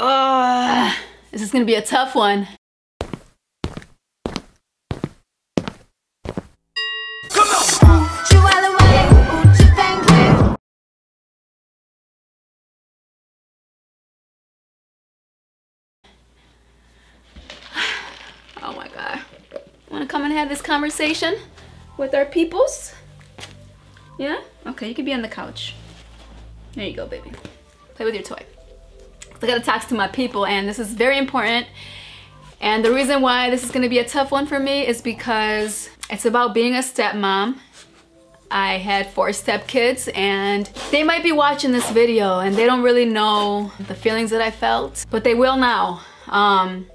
Uh, this is gonna be a tough one. Oh my god. Wanna come and have this conversation with our peoples? Yeah? Okay, you can be on the couch. There you go, baby. Play with your toy. I gotta talk to my people and this is very important. And the reason why this is gonna be a tough one for me is because it's about being a stepmom. I had four stepkids and they might be watching this video and they don't really know the feelings that I felt, but they will now. Um,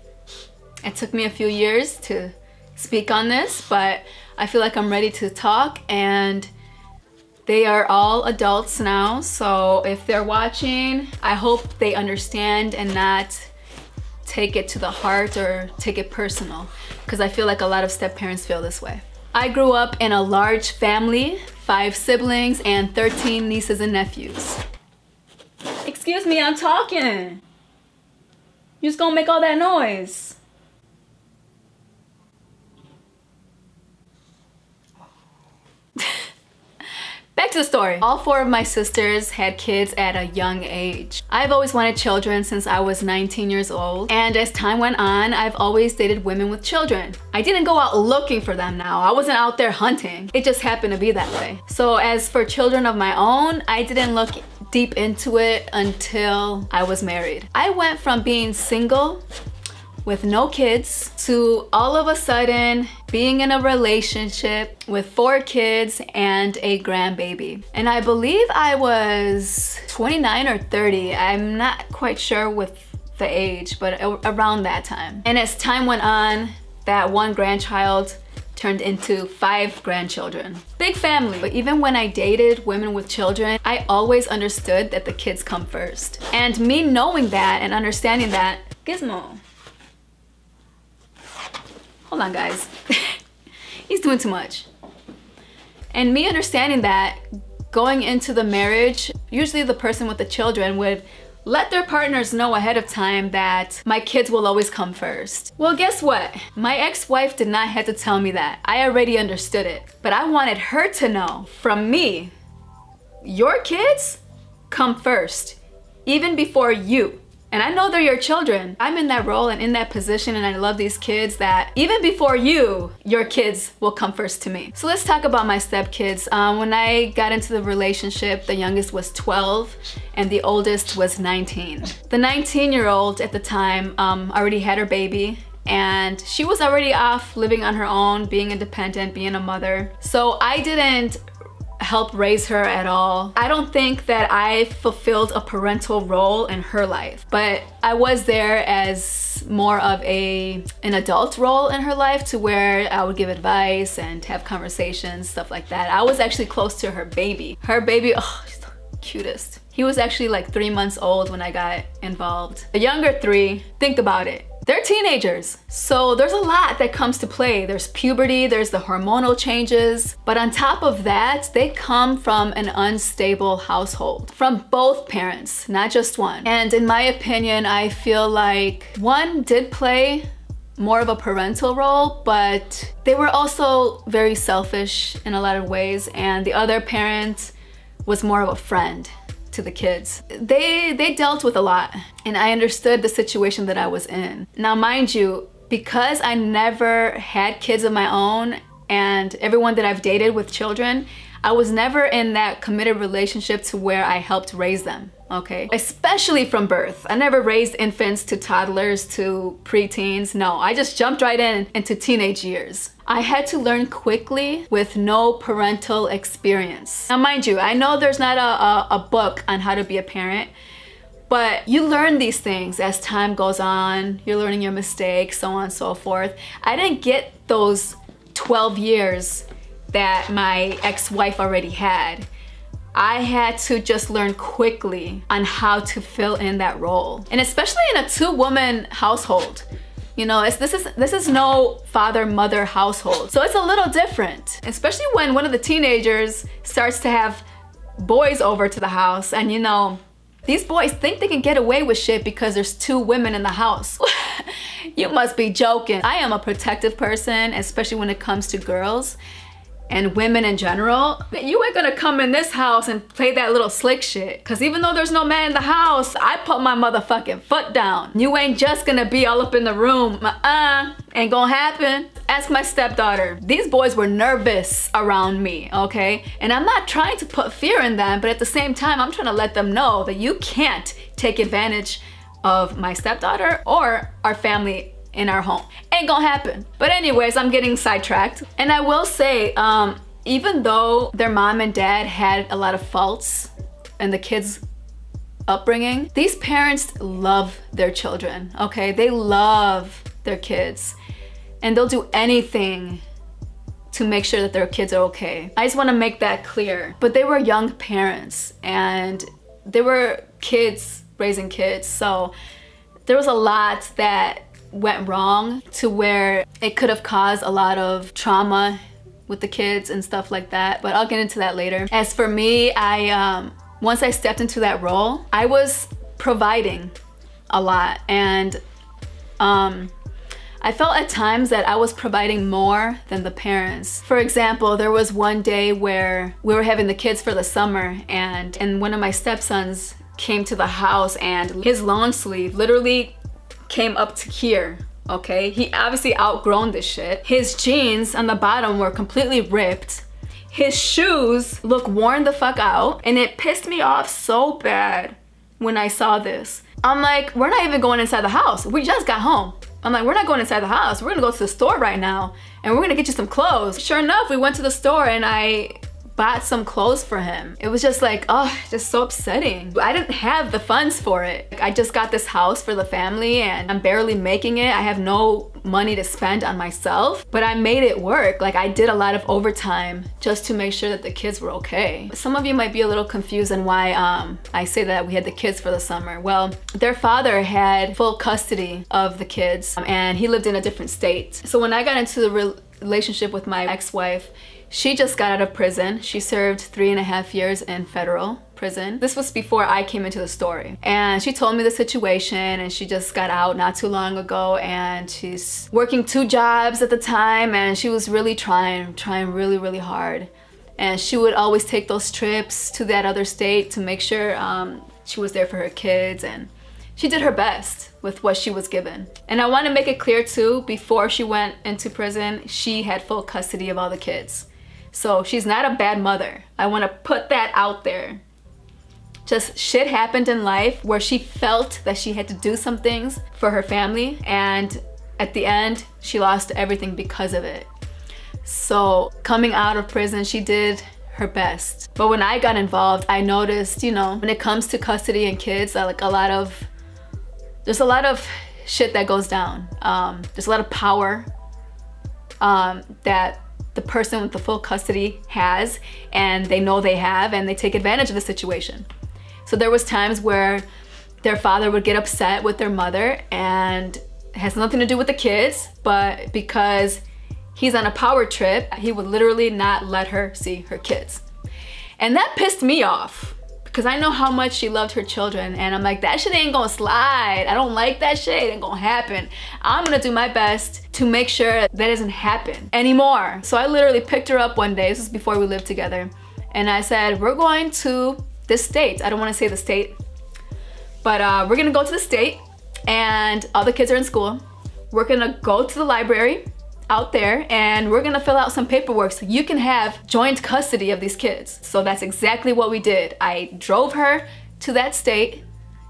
it took me a few years to speak on this, but I feel like I'm ready to talk and they are all adults now, so if they're watching, I hope they understand and not take it to the heart or take it personal, because I feel like a lot of step parents feel this way. I grew up in a large family, five siblings and 13 nieces and nephews. Excuse me, I'm talking. You just gonna make all that noise. Back to the story. All four of my sisters had kids at a young age. I've always wanted children since I was 19 years old. And as time went on, I've always dated women with children. I didn't go out looking for them now. I wasn't out there hunting. It just happened to be that way. So as for children of my own, I didn't look deep into it until I was married. I went from being single with no kids to all of a sudden being in a relationship with four kids and a grandbaby. And I believe I was 29 or 30. I'm not quite sure with the age, but around that time. And as time went on, that one grandchild turned into five grandchildren. Big family. But even when I dated women with children, I always understood that the kids come first. And me knowing that and understanding that, Gizmo, hold on guys. He's doing too much. And me understanding that going into the marriage, usually the person with the children would let their partners know ahead of time that my kids will always come first. Well, guess what? My ex-wife did not have to tell me that. I already understood it. But I wanted her to know from me, your kids come first, even before you. And I know they're your children. I'm in that role and in that position and I love these kids that even before you, your kids will come first to me. So let's talk about my stepkids. Um, when I got into the relationship, the youngest was 12 and the oldest was 19. The 19 year old at the time um, already had her baby and she was already off living on her own, being independent, being a mother. So I didn't help raise her at all. I don't think that I fulfilled a parental role in her life, but I was there as more of a an adult role in her life to where I would give advice and have conversations, stuff like that. I was actually close to her baby. Her baby, oh, she's the cutest. He was actually like three months old when I got involved. The younger three, think about it. They're teenagers, so there's a lot that comes to play. There's puberty, there's the hormonal changes, but on top of that, they come from an unstable household from both parents, not just one. And in my opinion, I feel like one did play more of a parental role, but they were also very selfish in a lot of ways, and the other parent was more of a friend to the kids. They, they dealt with a lot and I understood the situation that I was in. Now mind you, because I never had kids of my own and everyone that I've dated with children, I was never in that committed relationship to where I helped raise them, okay? Especially from birth. I never raised infants to toddlers to preteens. No, I just jumped right in into teenage years. I had to learn quickly with no parental experience. Now mind you, I know there's not a, a, a book on how to be a parent, but you learn these things as time goes on. You're learning your mistakes, so on and so forth. I didn't get those 12 years that my ex-wife already had. I had to just learn quickly on how to fill in that role. And especially in a two-woman household. You know, this is this is no father-mother household. So it's a little different, especially when one of the teenagers starts to have boys over to the house and you know, These boys think they can get away with shit because there's two women in the house. you must be joking. I am a protective person, especially when it comes to girls and women in general, you ain't gonna come in this house and play that little slick shit. Cause even though there's no man in the house, I put my motherfucking foot down. You ain't just gonna be all up in the room. Uh-uh, ain't gonna happen. Ask my stepdaughter. These boys were nervous around me, okay? And I'm not trying to put fear in them, but at the same time, I'm trying to let them know that you can't take advantage of my stepdaughter or our family in our home. Ain't gonna happen. But anyways, I'm getting sidetracked. And I will say, um, even though their mom and dad had a lot of faults in the kids' upbringing, these parents love their children, okay? They love their kids. And they'll do anything to make sure that their kids are okay. I just wanna make that clear. But they were young parents and they were kids raising kids. So there was a lot that went wrong to where it could have caused a lot of trauma with the kids and stuff like that but I'll get into that later. As for me I um, once I stepped into that role I was providing a lot and um, I felt at times that I was providing more than the parents. For example, there was one day where we were having the kids for the summer and, and one of my stepsons came to the house and his long sleeve literally came up to here okay? He obviously outgrown this shit. His jeans on the bottom were completely ripped. His shoes look worn the fuck out and it pissed me off so bad when I saw this. I'm like, we're not even going inside the house. We just got home. I'm like, we're not going inside the house. We're gonna go to the store right now and we're gonna get you some clothes. Sure enough, we went to the store and I bought some clothes for him. It was just like, oh, just so upsetting. I didn't have the funds for it. I just got this house for the family and I'm barely making it. I have no money to spend on myself, but I made it work. Like I did a lot of overtime just to make sure that the kids were okay. Some of you might be a little confused on why um, I say that we had the kids for the summer. Well, their father had full custody of the kids um, and he lived in a different state. So when I got into the re relationship with my ex-wife, she just got out of prison. She served three and a half years in federal prison. This was before I came into the story. And she told me the situation and she just got out not too long ago and she's working two jobs at the time and she was really trying, trying really, really hard. And she would always take those trips to that other state to make sure um, she was there for her kids and she did her best with what she was given. And I want to make it clear too, before she went into prison, she had full custody of all the kids. So she's not a bad mother. I want to put that out there. Just shit happened in life where she felt that she had to do some things for her family and at the end she lost everything because of it. So coming out of prison she did her best. But when I got involved, I noticed, you know, when it comes to custody and kids, like a lot of, there's a lot of shit that goes down. Um, there's a lot of power um, that the person with the full custody has and they know they have and they take advantage of the situation. So there was times where their father would get upset with their mother and has nothing to do with the kids, but because he's on a power trip, he would literally not let her see her kids. And that pissed me off because I know how much she loved her children and I'm like, that shit ain't gonna slide. I don't like that shit, it ain't gonna happen. I'm gonna do my best to make sure that doesn't happen anymore. So I literally picked her up one day, this is before we lived together, and I said, we're going to this state. I don't wanna say the state, but uh, we're gonna go to the state and all the kids are in school. We're gonna go to the library out there and we're gonna fill out some paperwork so you can have joint custody of these kids. So that's exactly what we did. I drove her to that state.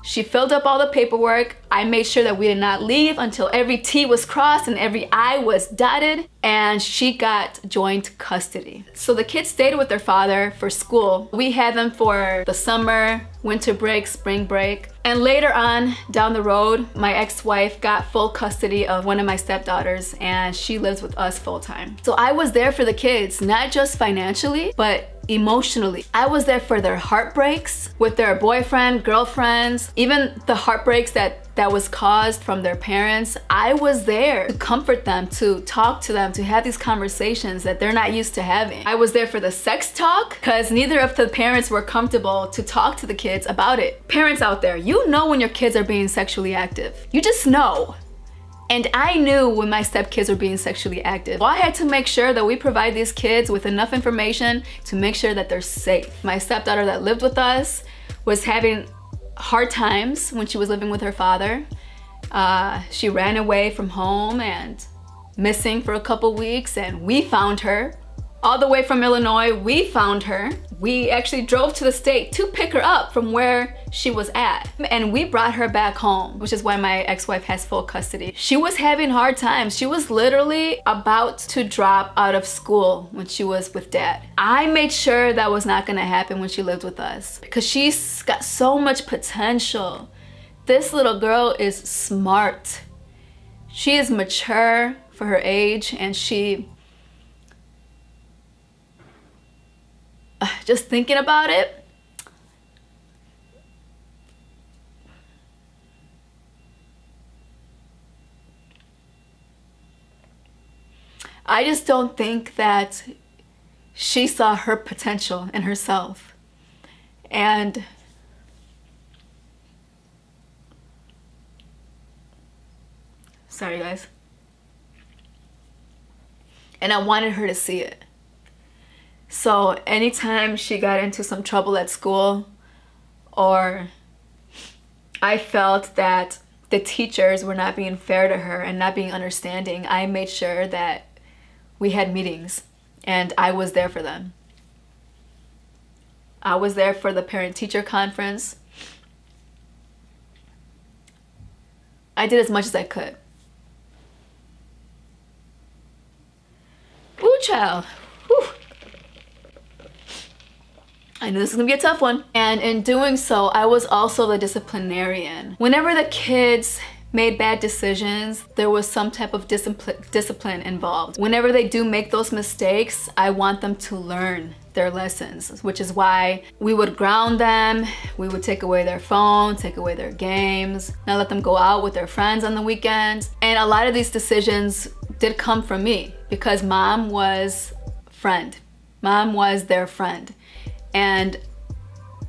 She filled up all the paperwork. I made sure that we did not leave until every T was crossed and every I was dotted and she got joint custody. So the kids stayed with their father for school. We had them for the summer, winter break, spring break. And later on down the road, my ex-wife got full custody of one of my stepdaughters and she lives with us full time. So I was there for the kids, not just financially, but emotionally. I was there for their heartbreaks with their boyfriend, girlfriends, even the heartbreaks that that was caused from their parents, I was there to comfort them, to talk to them, to have these conversations that they're not used to having. I was there for the sex talk because neither of the parents were comfortable to talk to the kids about it. Parents out there, you know when your kids are being sexually active. You just know. And I knew when my stepkids were being sexually active. I had to make sure that we provide these kids with enough information to make sure that they're safe. My stepdaughter that lived with us was having hard times when she was living with her father. Uh, she ran away from home and missing for a couple weeks and we found her all the way from Illinois. We found her. We actually drove to the state to pick her up from where she was at. And we brought her back home, which is why my ex-wife has full custody. She was having hard times. She was literally about to drop out of school when she was with dad. I made sure that was not gonna happen when she lived with us because she's got so much potential. This little girl is smart. She is mature for her age and she just thinking about it, I just don't think that she saw her potential in herself. And sorry guys. And I wanted her to see it. So anytime she got into some trouble at school or I felt that the teachers were not being fair to her and not being understanding, I made sure that we had meetings and I was there for them. I was there for the parent teacher conference. I did as much as I could. Ooh, child. I knew this was gonna be a tough one. And in doing so, I was also the disciplinarian. Whenever the kids made bad decisions, there was some type of discipline, discipline involved. Whenever they do make those mistakes, I want them to learn their lessons, which is why we would ground them, we would take away their phone, take away their games, not let them go out with their friends on the weekends. And a lot of these decisions did come from me because mom was friend. Mom was their friend. And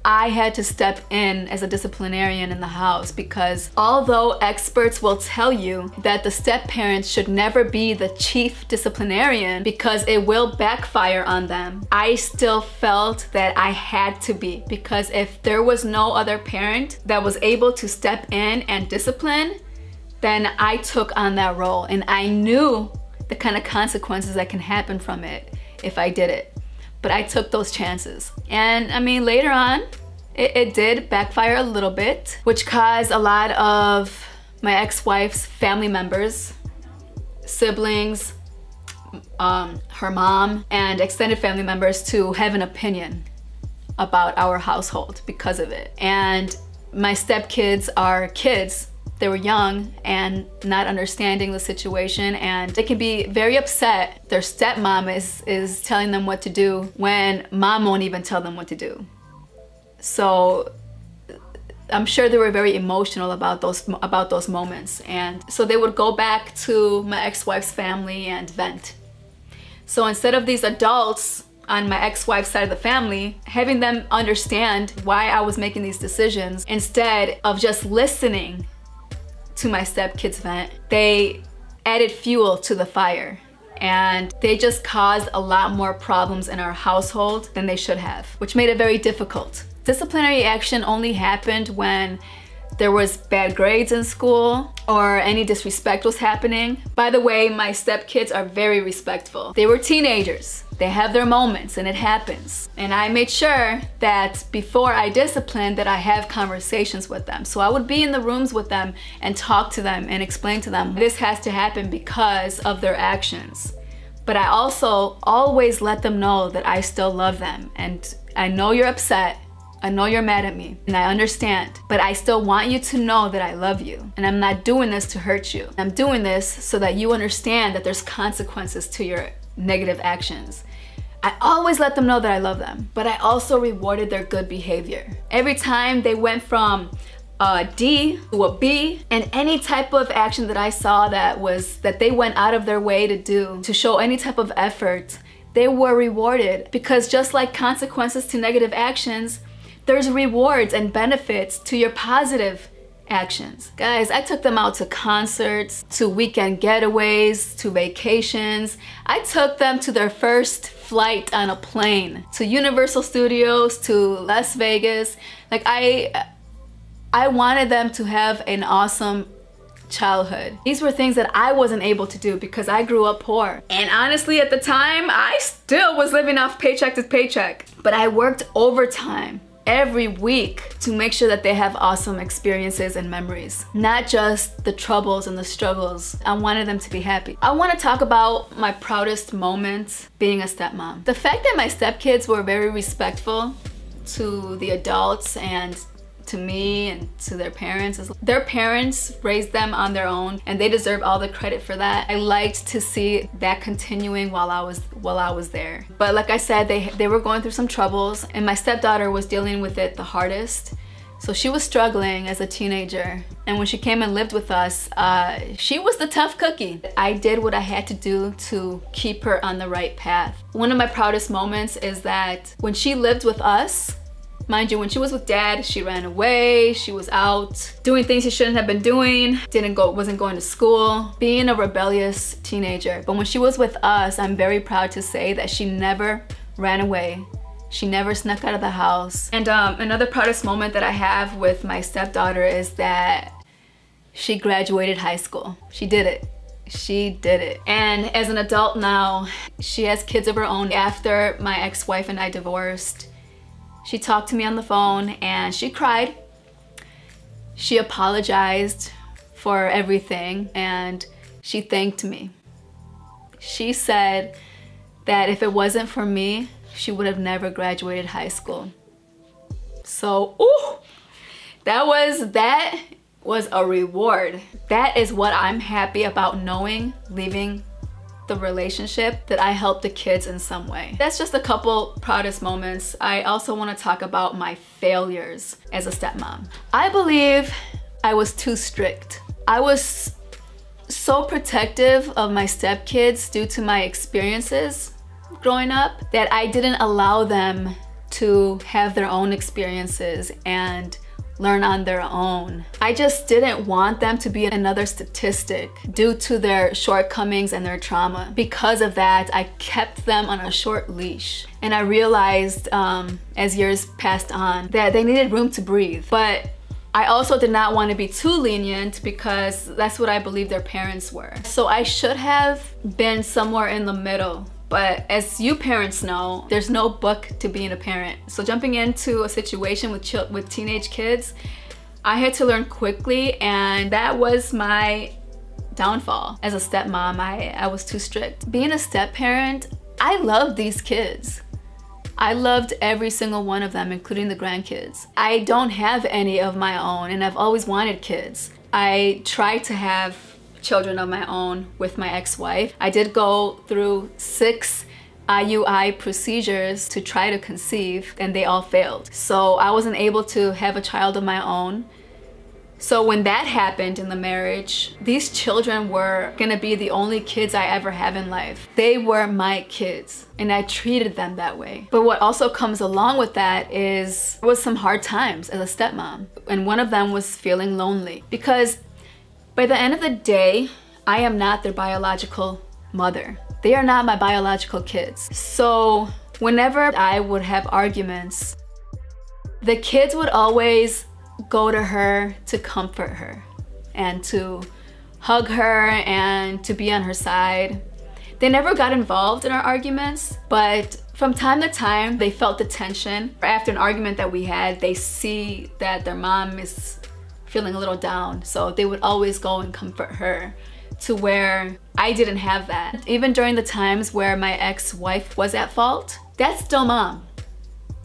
I had to step in as a disciplinarian in the house because although experts will tell you that the step parents should never be the chief disciplinarian because it will backfire on them, I still felt that I had to be. Because if there was no other parent that was able to step in and discipline, then I took on that role. And I knew the kind of consequences that can happen from it if I did it but I took those chances. And I mean, later on, it, it did backfire a little bit, which caused a lot of my ex-wife's family members, siblings, um, her mom, and extended family members to have an opinion about our household because of it. And my stepkids are kids they were young and not understanding the situation and they can be very upset. Their stepmom is is telling them what to do when mom won't even tell them what to do. So I'm sure they were very emotional about those about those moments and so they would go back to my ex-wife's family and vent. So instead of these adults on my ex-wife's side of the family, having them understand why I was making these decisions instead of just listening to my stepkids vent, they added fuel to the fire and they just caused a lot more problems in our household than they should have, which made it very difficult. Disciplinary action only happened when there was bad grades in school or any disrespect was happening. By the way, my stepkids are very respectful. They were teenagers. They have their moments and it happens. And I made sure that before I disciplined that I have conversations with them. So I would be in the rooms with them and talk to them and explain to them this has to happen because of their actions. But I also always let them know that I still love them and I know you're upset I know you're mad at me and I understand, but I still want you to know that I love you and I'm not doing this to hurt you. I'm doing this so that you understand that there's consequences to your negative actions. I always let them know that I love them, but I also rewarded their good behavior. Every time they went from a D to a B. And any type of action that I saw that was that they went out of their way to do, to show any type of effort, they were rewarded. Because just like consequences to negative actions, there's rewards and benefits to your positive actions. Guys, I took them out to concerts, to weekend getaways, to vacations. I took them to their first flight on a plane, to Universal Studios, to Las Vegas. Like I I wanted them to have an awesome childhood. These were things that I wasn't able to do because I grew up poor. And honestly, at the time, I still was living off paycheck to paycheck. But I worked overtime every week to make sure that they have awesome experiences and memories. Not just the troubles and the struggles. I wanted them to be happy. I want to talk about my proudest moments being a stepmom. The fact that my stepkids were very respectful to the adults and to me and to their parents their parents raised them on their own and they deserve all the credit for that. I liked to see that continuing while I was while I was there. But like I said, they they were going through some troubles and my stepdaughter was dealing with it the hardest. So she was struggling as a teenager. And when she came and lived with us, uh, she was the tough cookie. I did what I had to do to keep her on the right path. One of my proudest moments is that when she lived with us, Mind you, when she was with dad, she ran away, she was out doing things she shouldn't have been doing, didn't go, wasn't going to school, being a rebellious teenager. But when she was with us, I'm very proud to say that she never ran away. She never snuck out of the house. And um, another proudest moment that I have with my stepdaughter is that she graduated high school. She did it she did it. And as an adult now, she has kids of her own. After my ex-wife and I divorced, she talked to me on the phone and she cried. She apologized for everything and she thanked me. She said that if it wasn't for me, she would have never graduated high school. So, ooh, that was, that was a reward. That is what I'm happy about knowing leaving the relationship that I helped the kids in some way. That's just a couple proudest moments. I also want to talk about my failures as a stepmom. I believe I was too strict. I was so protective of my stepkids due to my experiences growing up that I didn't allow them to have their own experiences and learn on their own. I just didn't want them to be another statistic due to their shortcomings and their trauma. Because of that, I kept them on a short leash. And I realized um, as years passed on that they needed room to breathe. But I also did not want to be too lenient because that's what I believe their parents were. So I should have been somewhere in the middle but as you parents know, there's no book to being a parent. So jumping into a situation with with teenage kids, I had to learn quickly and that was my downfall. As a stepmom, I, I was too strict. Being a step parent, I love these kids. I loved every single one of them, including the grandkids. I don't have any of my own and I've always wanted kids. I tried to have children of my own with my ex-wife. I did go through six IUI procedures to try to conceive and they all failed. So I wasn't able to have a child of my own. So when that happened in the marriage, these children were gonna be the only kids I ever have in life. They were my kids and I treated them that way. But what also comes along with that is was some hard times as a stepmom. And one of them was feeling lonely because by the end of the day, I am not their biological mother. They are not my biological kids. So whenever I would have arguments, the kids would always go to her to comfort her and to hug her and to be on her side. They never got involved in our arguments, but from time to time, they felt the tension. After an argument that we had, they see that their mom is feeling a little down. So they would always go and comfort her to where I didn't have that. Even during the times where my ex-wife was at fault, that's still mom.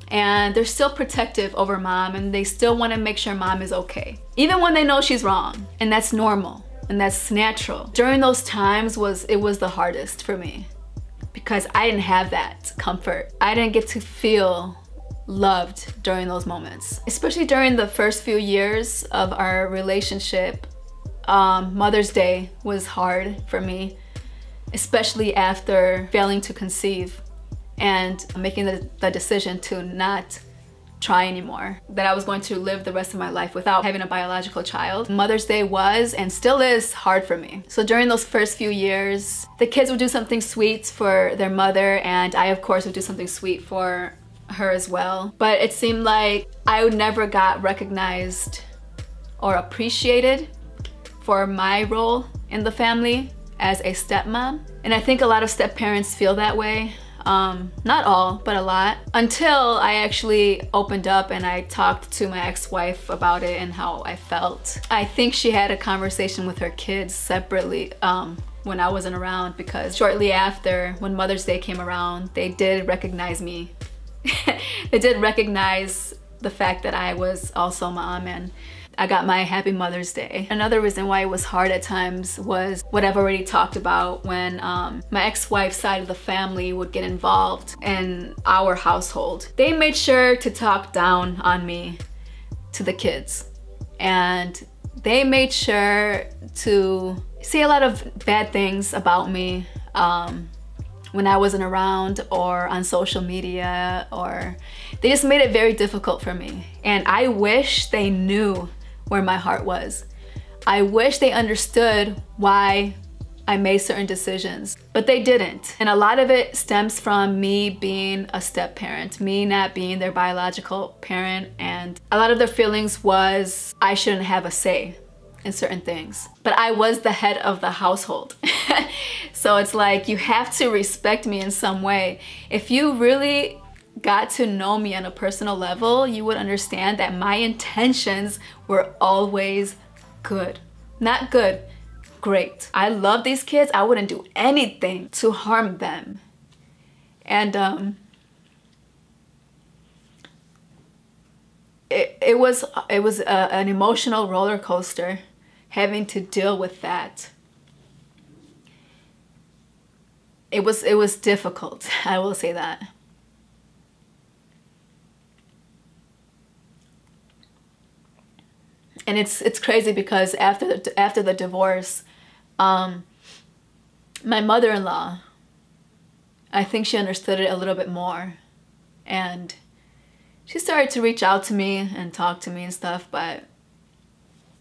And they're still protective over mom and they still want to make sure mom is okay. Even when they know she's wrong. And that's normal and that's natural. During those times was it was the hardest for me because I didn't have that comfort. I didn't get to feel loved during those moments. Especially during the first few years of our relationship, um, Mother's Day was hard for me, especially after failing to conceive and making the, the decision to not try anymore, that I was going to live the rest of my life without having a biological child. Mother's Day was and still is hard for me. So during those first few years, the kids would do something sweet for their mother and I of course would do something sweet for her as well. But it seemed like I never got recognized or appreciated for my role in the family as a stepmom. And I think a lot of step parents feel that way. Um, not all, but a lot. Until I actually opened up and I talked to my ex-wife about it and how I felt. I think she had a conversation with her kids separately um, when I wasn't around because shortly after, when Mother's Day came around, they did recognize me it did recognize the fact that I was also mom and I got my happy Mother's Day. Another reason why it was hard at times was what I've already talked about when um, my ex-wife's side of the family would get involved in our household. They made sure to talk down on me to the kids and they made sure to say a lot of bad things about me um, when I wasn't around or on social media or they just made it very difficult for me. And I wish they knew where my heart was. I wish they understood why I made certain decisions, but they didn't. And a lot of it stems from me being a step parent, me not being their biological parent. And a lot of their feelings was I shouldn't have a say in certain things. But I was the head of the household. so it's like you have to respect me in some way. If you really got to know me on a personal level, you would understand that my intentions were always good. Not good, great. I love these kids. I wouldn't do anything to harm them. And um, it, it was it was a, an emotional roller coaster having to deal with that. It was it was difficult. I will say that. And it's it's crazy because after the after the divorce, um, my mother-in-law, I think she understood it a little bit more, and she started to reach out to me and talk to me and stuff. But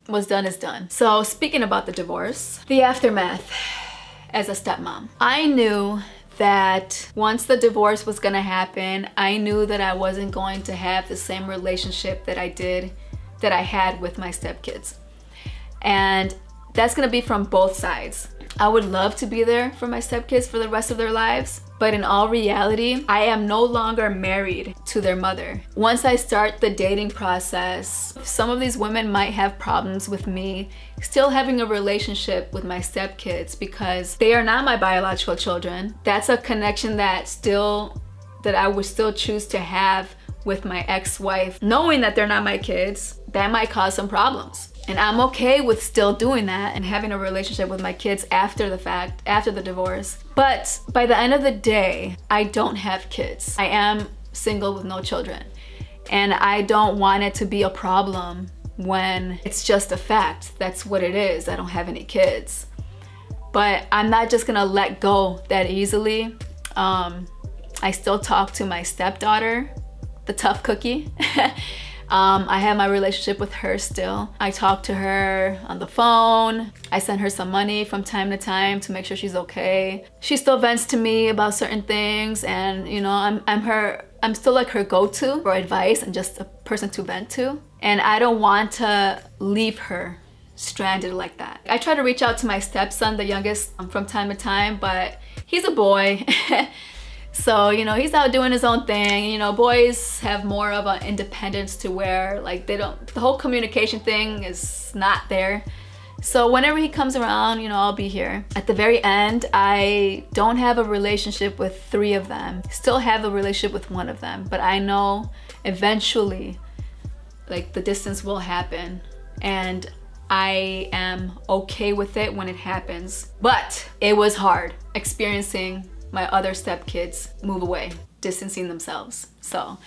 what's done is done. So speaking about the divorce, the aftermath as a stepmom. I knew that once the divorce was gonna happen, I knew that I wasn't going to have the same relationship that I did, that I had with my stepkids. And that's gonna be from both sides. I would love to be there for my stepkids for the rest of their lives, but in all reality, I am no longer married to their mother. Once I start the dating process, some of these women might have problems with me still having a relationship with my stepkids because they are not my biological children. That's a connection that still that I would still choose to have with my ex-wife knowing that they're not my kids that might cause some problems and I'm okay with still doing that and having a relationship with my kids after the fact, after the divorce. But by the end of the day, I don't have kids. I am single with no children. And I don't want it to be a problem when it's just a fact. That's what it is. I don't have any kids. But I'm not just gonna let go that easily. Um, I still talk to my stepdaughter, the tough cookie. Um, I have my relationship with her still. I talk to her on the phone. I send her some money from time to time to make sure she's okay. She still vents to me about certain things and you know, I'm, I'm her, I'm still like her go-to for advice and just a person to vent to. And I don't want to leave her stranded like that. I try to reach out to my stepson, the youngest, from time to time, but he's a boy. So, you know, he's out doing his own thing. You know, boys have more of an independence to where like they don't, the whole communication thing is not there. So whenever he comes around, you know, I'll be here. At the very end, I don't have a relationship with three of them. Still have a relationship with one of them, but I know eventually like the distance will happen and I am okay with it when it happens. But it was hard experiencing my other stepkids move away, distancing themselves. So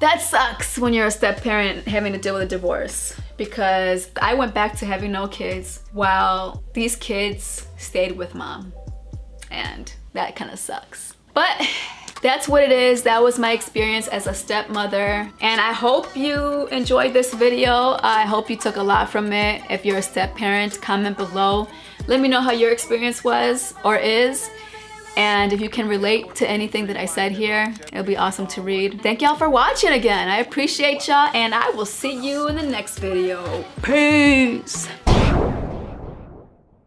that sucks when you're a step parent having to deal with a divorce because I went back to having no kids while these kids stayed with mom. And that kind of sucks. But that's what it is. That was my experience as a stepmother. And I hope you enjoyed this video. I hope you took a lot from it. If you're a step parent, comment below. Let me know how your experience was or is. And if you can relate to anything that I said here, it'll be awesome to read. Thank y'all for watching again. I appreciate y'all and I will see you in the next video. Peace.